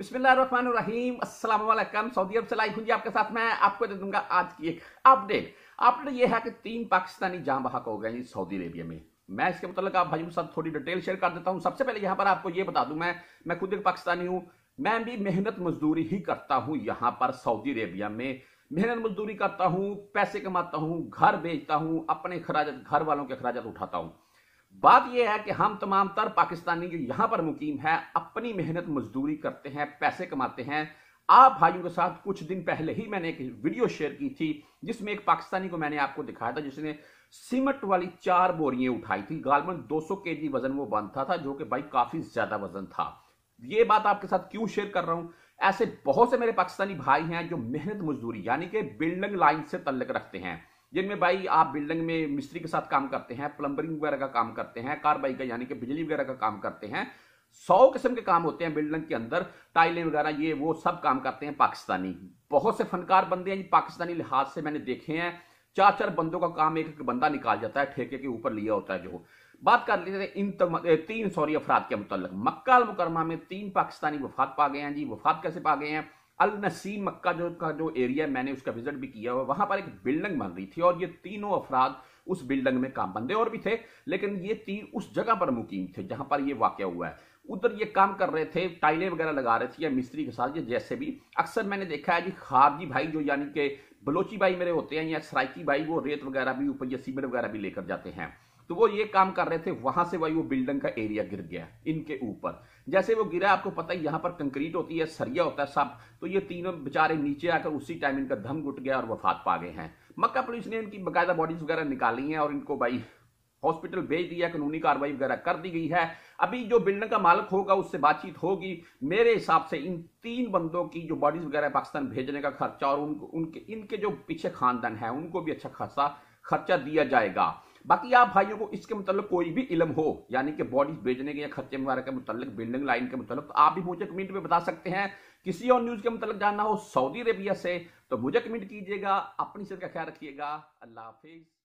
بسم اللہ الرحمن الرحیم۔ السلام علیکم۔ سعودی عرب سے لائف ہوں جی آپ کے ساتھ میں آپ کو دے دوں گا آج کی ایک اپڈیٹ اپڈیٹ یہ ہے کہ تین پاکستانی جان بحق ہو گئے ہیں سعودی عربیہ میں۔ میں اس کے متعلق آپ بھائیوں کے ساتھ تھوڑی ڈیٹیل شیئر کر دیتا ہوں۔ سب سے پہلے یہاں پر آپ کو یہ بتا دوں میں میں خود ایک پاکستانی ہوں۔ میں بھی محنت مزدوری ہی کرتا ہوں یہاں پر سعودی عربیہ میں۔ محنت مزدوری کرتا ہوں، پیسے کماتا ہوں، گھر بیچتا ہوں، اپنے خراجات گھر والوں کے خراجات اٹھاتا ہوں۔ بات یہ ہے کہ ہم تمام تر پاکستانی جو یہاں پر مقیم ہے اپنی محنت مزدوری کرتے ہیں، پیسے کماتے ہیں۔ آپ بھائیوں کے ساتھ کچھ دن پہلے ہی میں نے ایک ویڈیو شیئر کی تھی، جس میں ایک پاکستانی کو میں نے آپ کو دکھایا تھا، جس نے سیمٹ والی چار بوریاں اٹھائی تھی غالباً دو سو کے جی وزن وہ بنتا تھا، جو کہ بھائی کافی زیادہ وزن تھا۔ یہ بات آپ کے ساتھ کیوں شیئر کر رہا ہوں؟ ایسے بہت سے میرے پاکستانی بھائی ہیں جو محنت مزدوری یعنی کہ بلڈنگ لائن سے تعلق رکھتے ہیں۔ جن میں بھائی آپ بلڈنگ میں مستری کے ساتھ کام کرتے ہیں پلمبرنگ وغیرہ کا کام کرتے ہیں کار بائی کا یعنی کہ بجلی وغیرہ کا کام کرتے ہیں۔ سو قسم کے کام ہوتے ہیں بلڈنگ کے اندر، ٹائلیں وغیرہ، یہ وہ سب کام کرتے ہیں پاکستانی۔ بہت سے فنکار بندے ہیں پاکستانی لحاظ سے میں نے دیکھے ہیں۔ چار چار بندوں کا کام ایک ایک بندہ نکال جاتا ہے، ٹھیکے کے اوپر لیا ہوتا ہے جو۔ بات کر لیتے ہیں، ان تین سوری افراد کے متعلق۔ مکہ المکرمہ میں تین پاکستانی وفات پا گئے ہیں۔ جی وفات کیسے پا گئے ہیں؟ النسیم مکہ جو کا جو ایریا ہے میں نے اس کا وزٹ بھی کیا ہوا، وہاں پر ایک بلڈنگ بن رہی تھی اور یہ تینوں افراد اس بلڈنگ میں کام بندے اور بھی تھے، لیکن یہ تین اس جگہ پر مقیم تھے جہاں پر یہ واقع ہوا ہے۔ ادھر یہ کام کر رہے تھے، ٹائلیں وغیرہ لگا رہے تھے یا مستری کے ساتھ جیسے بھی۔ اکثر میں نے دیکھا ہے جی خارجی بھائی جو یعنی کہ بلوچی بھائی میرے ہوتے ہیں یا سرائکی بھائی، وہ ریت وغیرہ بھی اوپر یا سیمنٹ وغیرہ بھی لے کر جاتے ہیں۔ تو وہ یہ کام کر رہے تھے، وہاں سے وہی وہ بلڈنگ کا ایریا گر گیا ان کے اوپر۔ جیسے وہ گرا، آپ کو پتہ ہے، یہاں پر کنکریٹ ہوتی ہے، سریا ہوتا ہے، سب۔ تو یہ تینوں بچارے نیچے آ کر اسی ٹائم ان کا دھم گٹ گیا اور وفات پا گئے ہیں۔ مکہ پولیس نے ان کی باقاعدہ باڈیز وغیرہ نکالی ہیں اور ان کو بھائی ہاسپٹل بھیج دیا، قانونی کاروائی وغیرہ کر دی گئی ہے۔ ابھی جو بلڈنگ کا مالک ہوگا، اس سے بات چیت ہوگی۔ میرے حساب سے ان تین بندوں کی جو باڈیز وغیرہ پاکستان بھیجنے کا خرچہ اور ان کے ان کے جو پیچھے خاندان ہے ان کو بھی اچھا خاصا خرچہ دیا جائے گا۔ باقی آپ بھائیوں کو اس کے متعلق کوئی بھی علم ہو یعنی کہ باڈیز بیچنے کے یا خرچے وغیرہ کے متعلق بلڈنگ لائن کے متعلق، تو آپ بھی مجھے کمنٹ میں بتا سکتے ہیں۔ کسی اور نیوز کے متعلق جاننا ہو سعودی عربیہ سے، تو مجھے کمنٹ کیجیے گا، اپنی صحت کا خیال رکھیے گا۔ اللہ حافظ۔